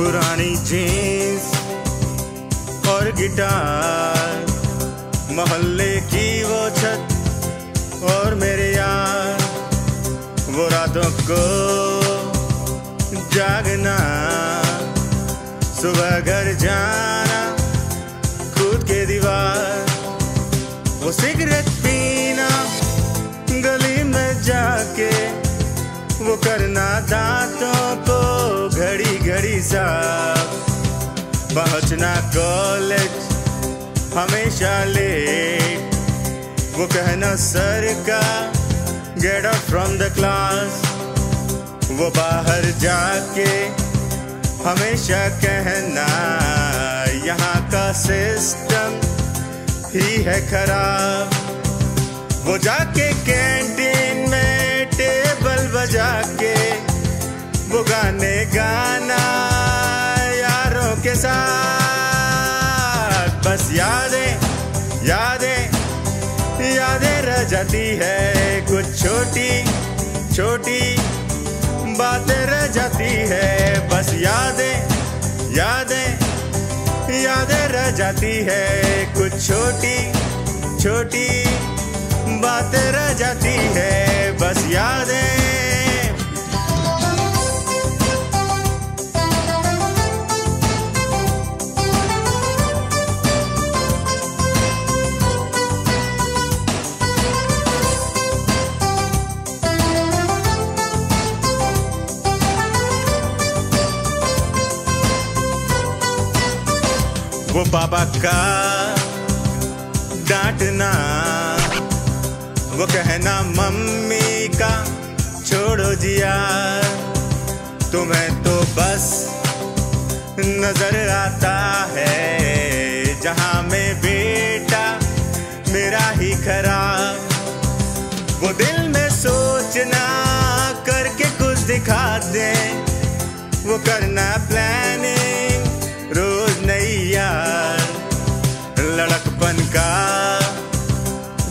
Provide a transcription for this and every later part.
पुरानी जींस और गिटार मोहल्ले की वो छत और मेरे यार, वो रातों को जागना, सुबह घर जाना, खुद के दीवार, वो सिगरेट घड़ी पहुँचना कॉलेज, हमेशा लेट। वो कहना, सर का get out from the class वो बाहर जाके हमेशा कहना, यहाँ का सिस्टम ही है खराब. वो जाके कैंटीन में टेबल बजा के वो गाने गाना यारों के साथ। बस यादें यादें यादें रह जाती है। कुछ छोटी छोटी बातें रह जाती है। बस यादें यादें यादें रह जाती है। कुछ छोटी छोटी बातें रह जाती है। बस यादें वो बाबा का डांटना, वो कहना, मम्मी का छोड़ो जिया, तुम्हें तो बस नज़र आता है, जहाँ में बेटा मेरा ही खराब वो दिल में सोचना करके कुछ दिखा दे वो करना प्लानिंग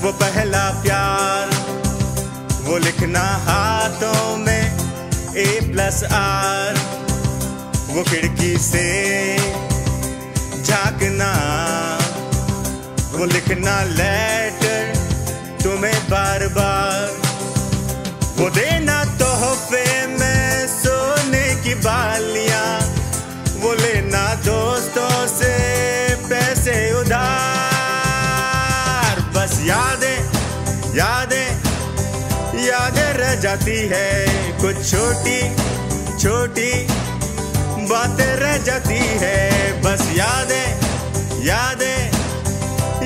वो पहला प्यार, वो लिखना हाथों में ए प्लस आर वो खिड़की से झांकना, वो लिखना लेटर तुम्हें बार बार। वो देना यादें रह जाती है, कुछ छोटी छोटी बातें रह जाती है। बस यादें यादें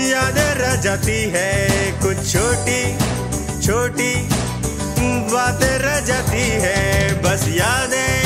यादें रह जाती है, कुछ छोटी छोटी बातें रह जाती है। बस यादें